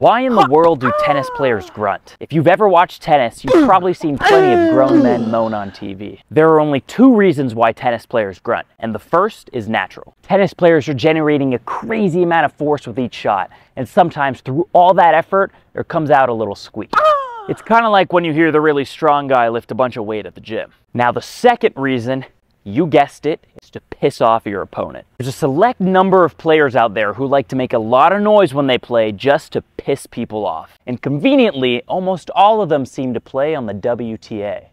Why in the world do tennis players grunt? If you've ever watched tennis, you've probably seen plenty of grown men moan on TV. There are only two reasons why tennis players grunt, and the first is natural. Tennis players are generating a crazy amount of force with each shot, and sometimes through all that effort, there comes out a little squeak. It's kind of like when you hear the really strong guy lift a bunch of weight at the gym. Now the second reason you guessed it, it, is to piss off your opponent. There's a select number of players out there who like to make a lot of noise when they play just to piss people off. And conveniently, almost all of them seem to play on the WTA.